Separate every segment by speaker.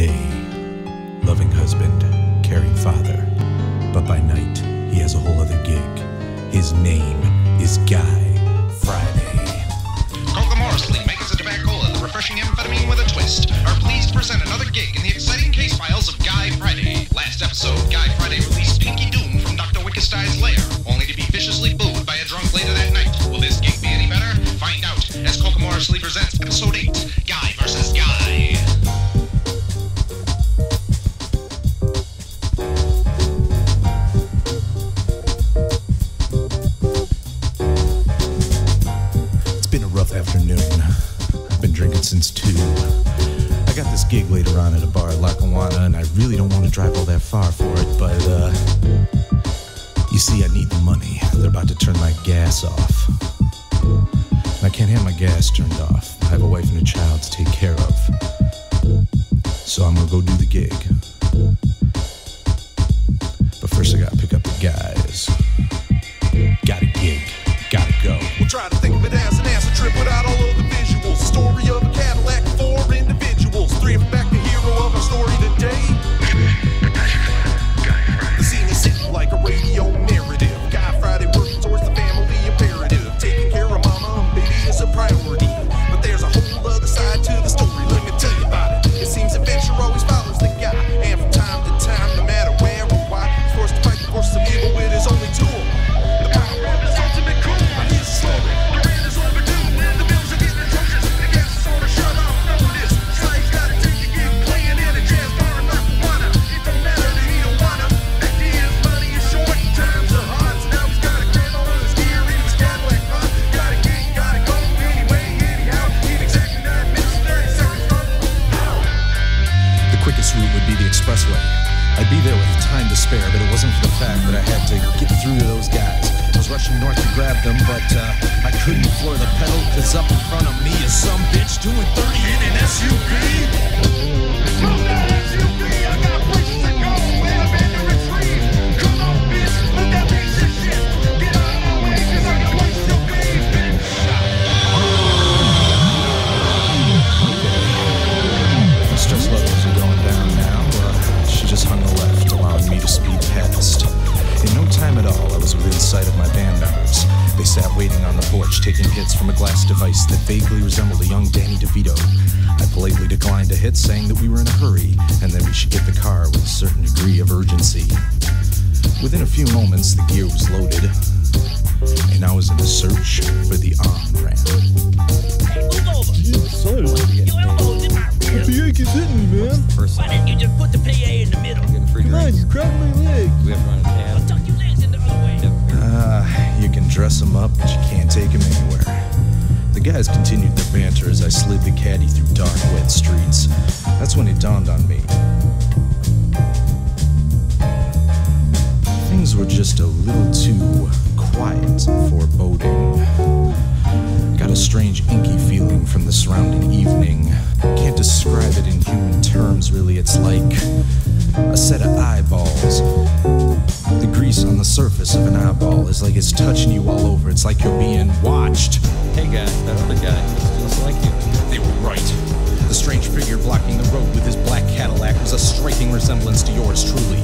Speaker 1: day, loving husband, caring father. But by night, he has a whole other gig. His name is Guy Friday.
Speaker 2: Coca Morrisley, makers of Tobaccola, the refreshing amphetamine with a twist, are pleased to present another gig in the exciting case files of Guy Friday. Last episode, Guy Friday released Pinky Doom from Dr. Wickestein's lair, only to be viciously booed by a drunk later that night. Will this gig be any better? Find out as Coca Morrisley presents episode 8, Guy versus Guy.
Speaker 1: Gig later on at a bar at Lackawanna, and I really don't want to drive all that far for it, but, uh. You see, I need the money. They're about to turn my gas off. And I can't have my gas turned off. I have a wife and a child to take care of. So I'm gonna go do the gig. But first, I gotta pick up the guys. Got a gig. Gotta go.
Speaker 3: We'll try to think of it as an acid trip without all of the visuals. The story of
Speaker 1: up, but you can't take them anywhere. The guys continued their banter as I slid the caddy through dark, wet streets. That's when it dawned on me. Things were just a little too quiet and foreboding. Got a strange inky feeling from the surrounding evening. Can't describe it in human terms, really. It's like a set of eyeballs the grease on the surface of an eyeball is like it's touching you all over. It's like you're being watched.
Speaker 4: Hey guys, that other guy looks just like you.
Speaker 1: They were right. The strange figure blocking the road with his black Cadillac was a striking resemblance to yours truly.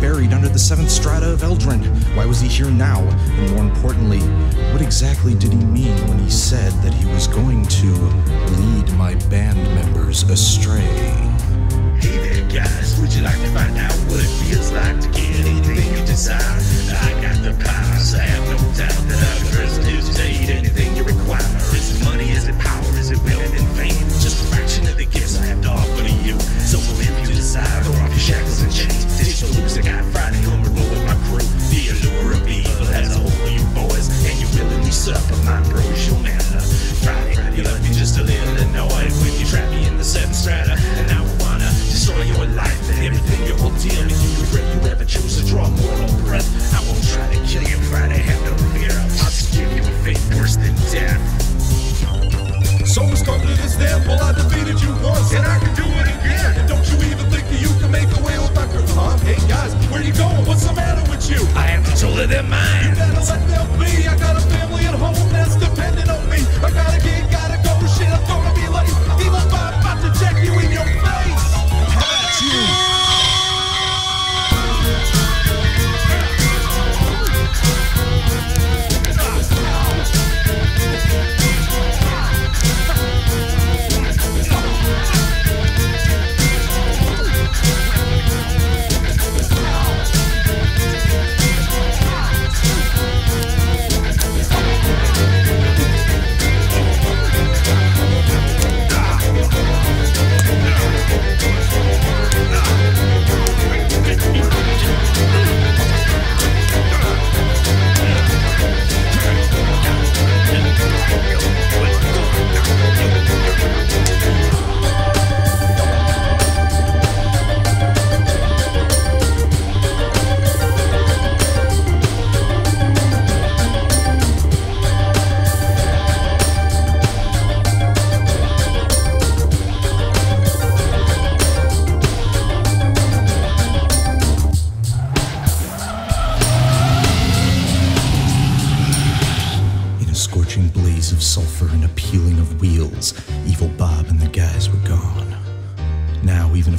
Speaker 3: Buried under the seventh strata of Eldrin. Why was he here now? And more importantly, what exactly did he mean when he said that he was going to lead my band members astray?
Speaker 5: Hey there, guys. Would you like to find out what it feels like to get anything you desire? I got the power, so I have no doubt that I'm the person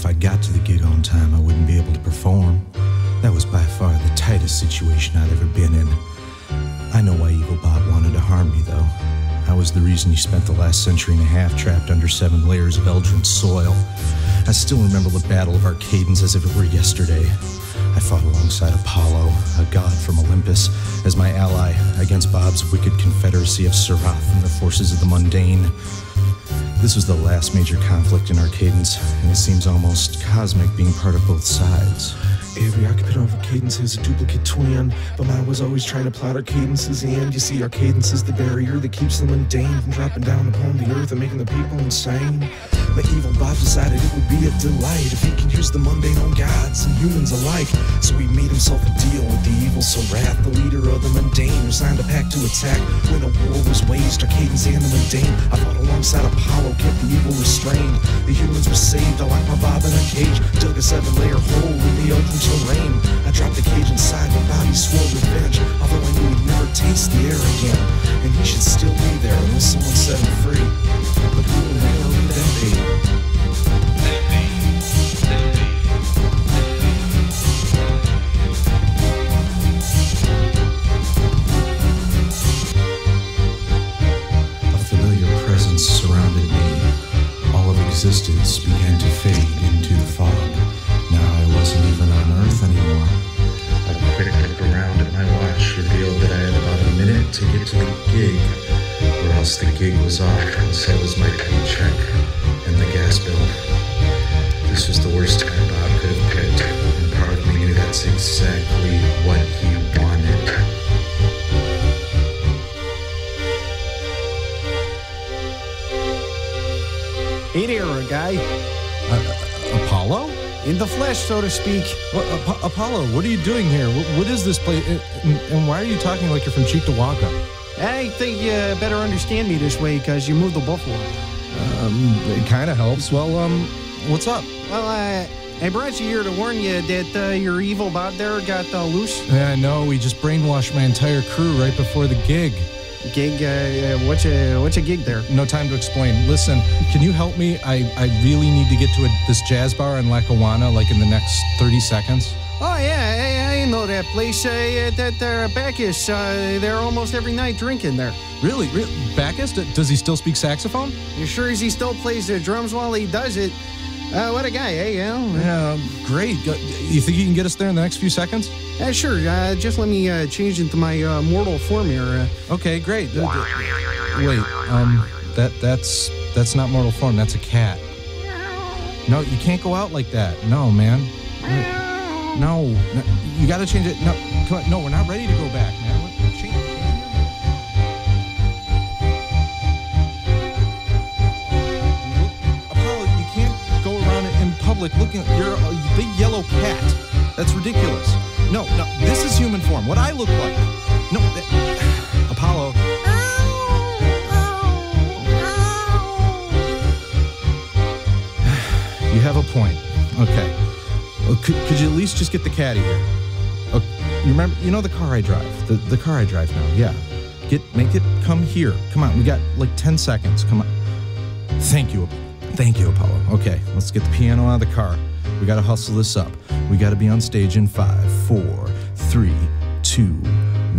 Speaker 5: I got to
Speaker 6: the
Speaker 3: gig on time, I wouldn't be able to perform. That was by far the tightest situation I'd ever been in. I know why Evil Bob wanted to harm me, though. I was the reason he spent the last century and a half trapped under seven layers of Eldrin soil. I still remember the Battle of Arcadens as if it were yesterday. I fought alongside Apollo, a god from Olympus, as my ally against Bob's wicked confederacy of Serath and the forces of the mundane. This was the last major conflict in Arcadens, and it seems almost cosmic being part of both sides.
Speaker 7: Every occupant of a cadence is a duplicate twin, but mine was always trying to plot our cadences and You see, our cadence is the barrier that keeps the mundane from dropping down upon the earth and making the people insane. The evil Bob decided it would be a delight if he could use the on gods and humans alike. So he made himself a deal with the evil Serath, the leader of the mundane, who signed a pact to attack when a war was waged. Cadence and the mundane. I fought alongside Apollo, kept the evil restrained. The humans were saved. I locked my Bob in a cage, dug a seven-layer hole in the open terrain. I dropped the cage inside, but Bobby swore revenge. Although I knew he'd never taste the air again, and he should still be there unless someone set him free. But who
Speaker 3: existence began to fade into the fog. Now I wasn't even on Earth anymore. A quick look around at my watch revealed that I had about a minute to get to the gig, or else the gig was off, and so was my paycheck and the gas bill. This was the worst time Bob could have picked, and part of me knew that's exactly what he
Speaker 8: Hey there, a guy.
Speaker 9: Apollo?
Speaker 8: In the flesh, so to speak.
Speaker 9: What, Ap- Apollo, what are you doing here? What, what is this place? And, and why are you talking like you're from Cheektowaga?
Speaker 8: I think you better understand me this way because you moved the buffalo.
Speaker 9: Um, it kind of helps. Well, um, what's up?
Speaker 8: Well, uh, I brought you here to warn you that uh, your evil Bob there got uh, loose.
Speaker 9: Yeah, I know. He just brainwashed my entire crew right before the gig.
Speaker 8: Gig, uh, uh, what's a what's a gig there?
Speaker 9: No time to explain. Listen, can you help me? I, I really need to get to a, this jazz bar in Lackawanna like in the next 30 seconds.
Speaker 8: Oh, yeah, I, I know that place. Uh, that uh, Bacchus, uh, they're almost every night drinking there.
Speaker 10: Really? Re- Bacchus? Does he still speak saxophone?
Speaker 8: You sure as he still plays the drums while he does it? Uh, what a guy, eh? Yeah.
Speaker 10: Yeah, great. You think you can get us there in the next few seconds?
Speaker 8: Uh, sure. Uh, just let me uh, change into my uh, mortal form here. Uh,
Speaker 10: Okay, great. Wait, um, that that's that's not mortal form. That's a cat. No, you can't go out like that. No, man. No, no you got to change it. No, come on. No, we're not ready to go back, man. Public looking. You're a big yellow cat. That's ridiculous. No, no, this is human form. What I look like. No, that, Apollo. You have a point. Okay. Well, could, could you at least just get the caddy here? You remember? You know the car I drive. The the car I drive now. Yeah. Get make it come here. Come on. We got like ten seconds. Come on. Thank you. Thank you, Apollo. Okay. Let's get the piano out of the car. We got to hustle this up. We got to be on stage in five, four, three, two,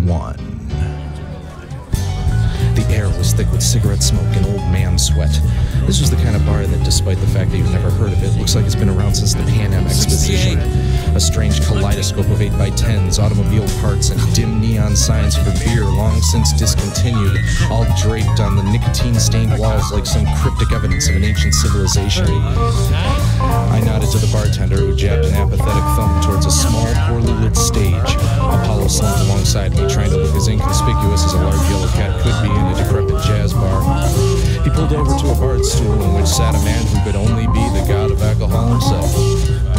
Speaker 10: one.
Speaker 3: The air was thick with cigarette smoke and old man sweat. This was the kind of bar that, despite the fact that you've never heard of it, looks like it's been around since the Pan Am Exposition. A strange kaleidoscope of 8x10s, automobile parts, and dim neon signs for beer long since discontinued, all draped on the nicotine stained walls like some cryptic evidence of an ancient civilization. I nodded to the bartender who jabbed an apathetic thumb towards a small, poorly lit stage. Apollo slumped alongside me, trying to look as inconspicuous as a large yellow cat could be in a decrepit jazz bar. He pulled over to a barred stool in which sat a man who could only be the god of alcohol himself,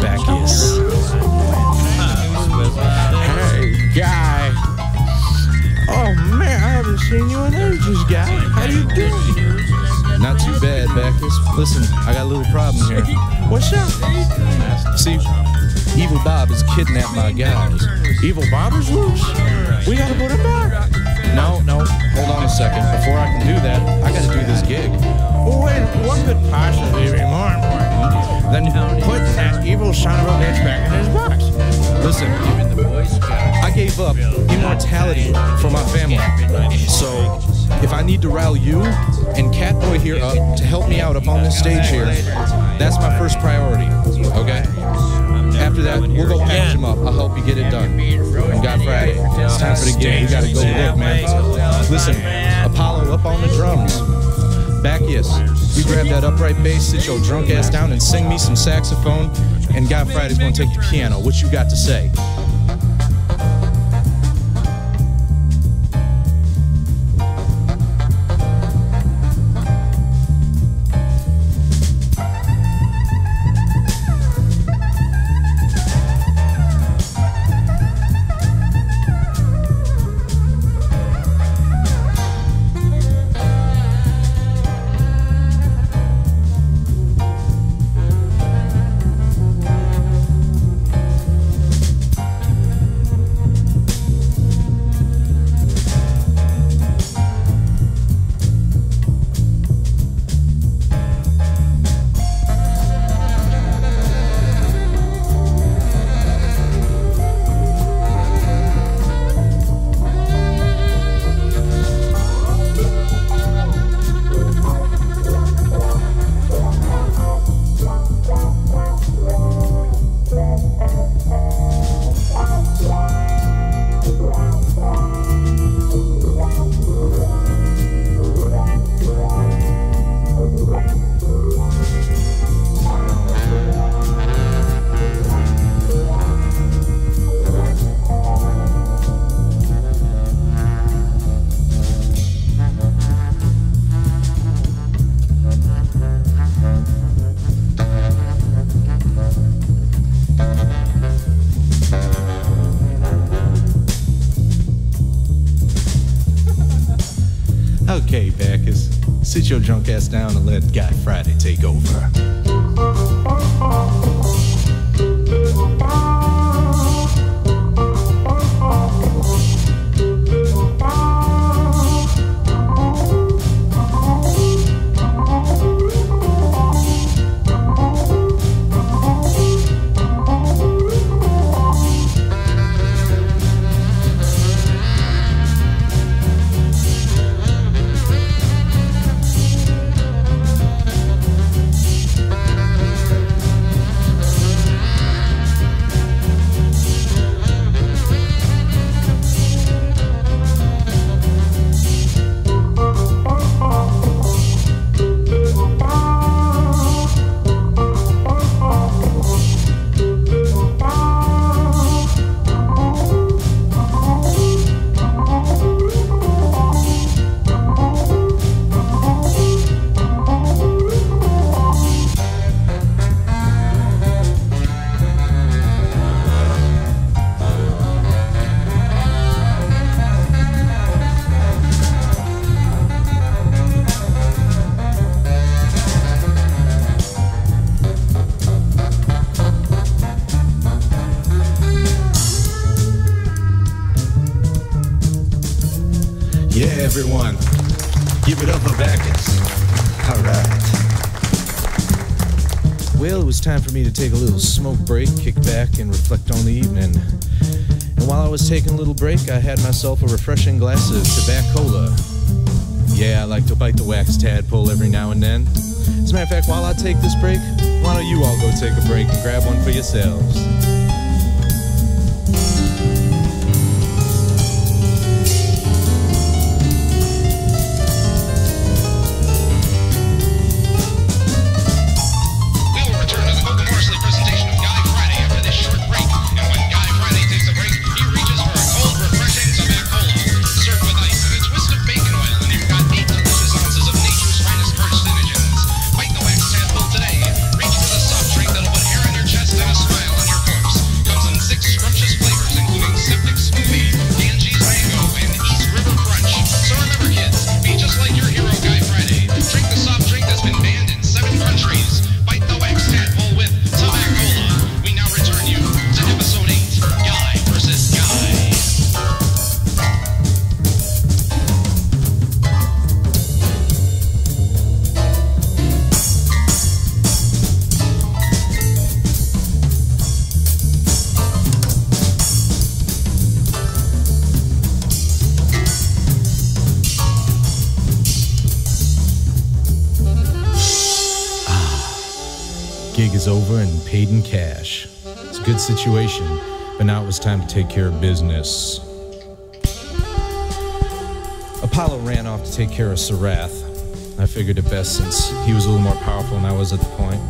Speaker 3: Bacchus.
Speaker 11: Hey, guy. Oh man, I haven't seen you in ages, guy. How you doing?
Speaker 3: Not too bad, Bacchus. Listen, I got a little problem here.
Speaker 11: What's up?
Speaker 3: See, Evil Bob has kidnapped my guys.
Speaker 11: Evil Bob is loose. We gotta put him back.
Speaker 3: No, no, hold on a second. Before I can do that, I gotta do this gig.
Speaker 11: Well, wait, what could possibly be more important than putting that evil son of a bitch back in his box?
Speaker 3: Listen, I gave up immortality for my family. So, if I need to rally you and Catboy here up to help me out up on this stage here, that's my first priority. Okay? After that, we'll go patch him up. I'll help you get it done. On Guy Friday, it's time for the game. We gotta go look, man. Listen, Apollo up on the drums. Bacchus, you grab that upright bass, sit your drunk ass down, and sing me some saxophone. And Guy Friday's gonna take the piano. What you got to say? Ass down and let Guy
Speaker 1: everyone. Give it up for Bacchus. All right.
Speaker 3: Well, it was time for me to take a little smoke break, kick back, and reflect on the evening. And while I was taking a little break, I had myself a refreshing glass of tobaccola. Yeah, I like to bite the wax tadpole every now and then. As a matter of fact, while I take this break, why don't you all go take a break and grab one for yourselves? Is over and paid in cash. It's a good situation, but now it was time to take care of business. Apollo ran off to take care of Sarath. I figured it best since he was a little more powerful than I was at the point.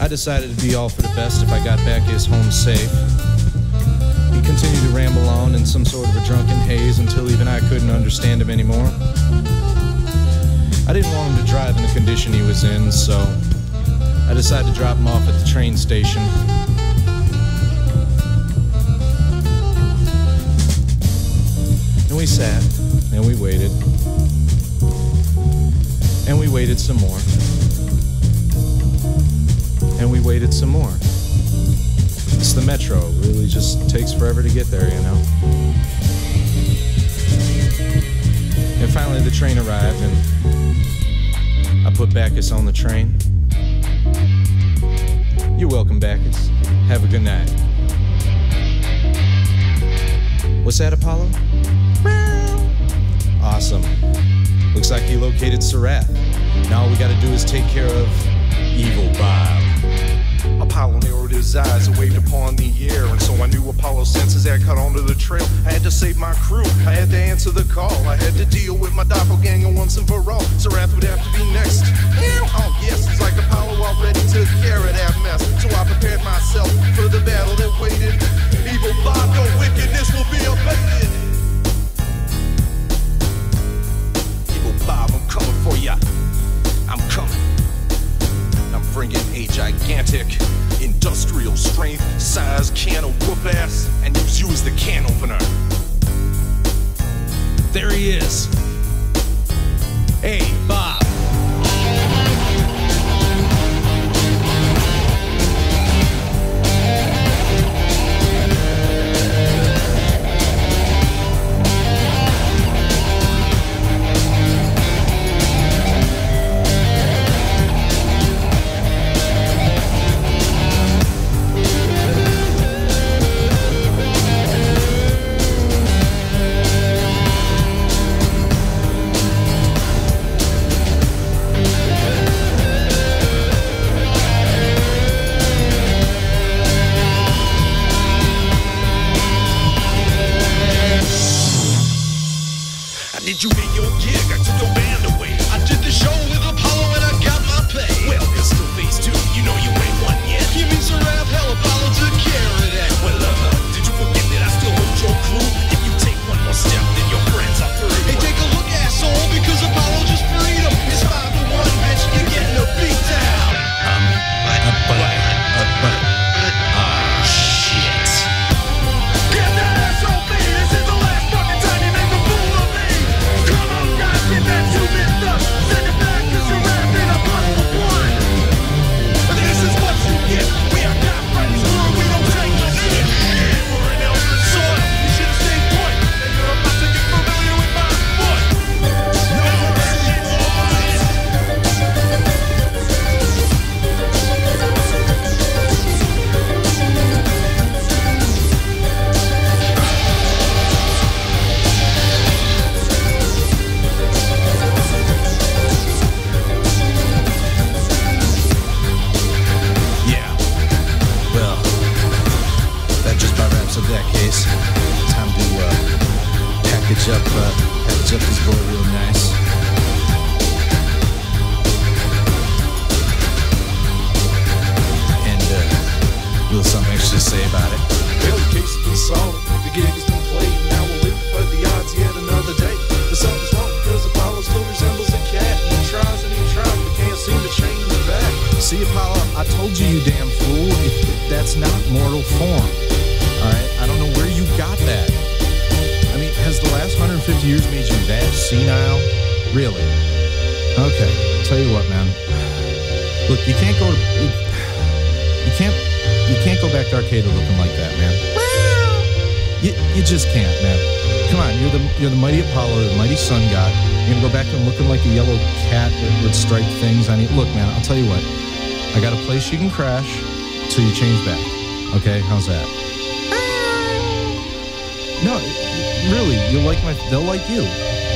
Speaker 3: I decided to be all for the best if I got back his home safe. He continued to ramble on in some sort of a drunken haze until even I couldn't understand him anymore. I didn't want him to drive in the condition he was in, so I decided to drop him off at the train station. And we sat, and we waited. And we waited some more. And we waited some more. It's the metro. It really just takes forever to get there, you know? And finally the train arrived, and I put Bacchus on the train. You're welcome, Bacchus. Have a good night. What's that, Apollo? Awesome. Looks like he located Sarath. Now all we gotta do is take care of Evil Bob.
Speaker 5: His eyes and waved upon the air, and so I knew Apollo's senses had cut onto the trail. I had to save my crew, I had to answer the call, I had to deal with my doppelganger once and for all. Sarath would have to be next. Oh yes, it's like Apollo already took care of that mess, so I prepared myself for the battle that waited. Evil Bob, your wickedness will be abated. Evil Bob, I'm coming for ya. I'm coming. I'm bringing a gigantic industrial strength size can of whoop ass and use you as the can opener. There he is. Hey, Bob.
Speaker 3: Not mortal form. All right, I don't know where you got that. I mean, has the last 150 years made you that senile? Really? Okay, I'll tell you what, man. Look, you can't go to you, you can't you can't go back to Arcata looking like that, man. You, you just can't, man. Come on, you're the you're the mighty Apollo, the mighty sun god. You're gonna go back and looking like a yellow cat with, with striped things on you. Look, man, I'll tell you what. I got a place you can crash till you change back. Okay, how's that? Um. No, really, you'll like my. They'll like you.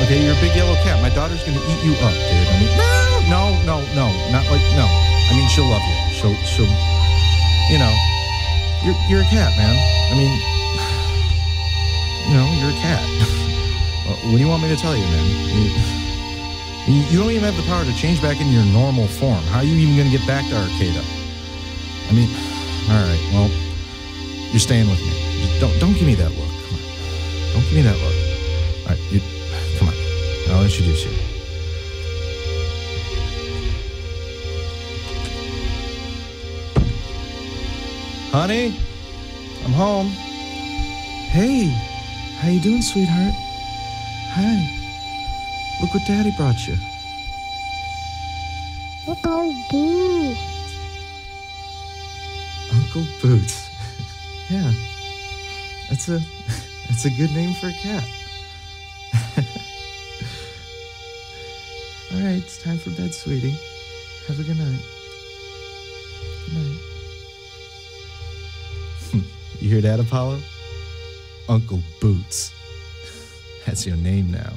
Speaker 3: Okay, you're a big yellow cat. My daughter's gonna eat you up, dude. I mean, no, no, no, not like no. I mean, she'll love you. She'll, she'll, you know, you're you're a cat, man. I mean, you know, you're a cat. What do you want me to tell you, man? You, you, you don't even have the power to change back into your normal form. How are you even going to get back to Arcata? I mean, all right. Well, you're staying with me. Just don't don't give me that look. Come on. Don't give me that look. All right, you come on. I'll introduce you. Honey, I'm home. Hey, how you doing, sweetheart? Hi. Look what Daddy brought you.
Speaker 12: Uncle Boo.
Speaker 3: Uncle Boots. yeah. That's a that's a good name for a cat. All right, it's time for bed, sweetie. Have a good night. Good night. you hear that, Apollo? Uncle Boots. That's your name now.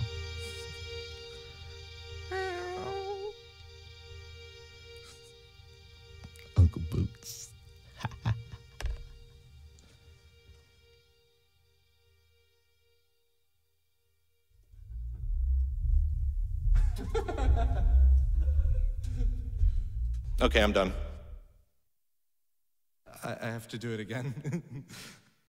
Speaker 1: Okay, I'm done.
Speaker 3: I, I have to do it again.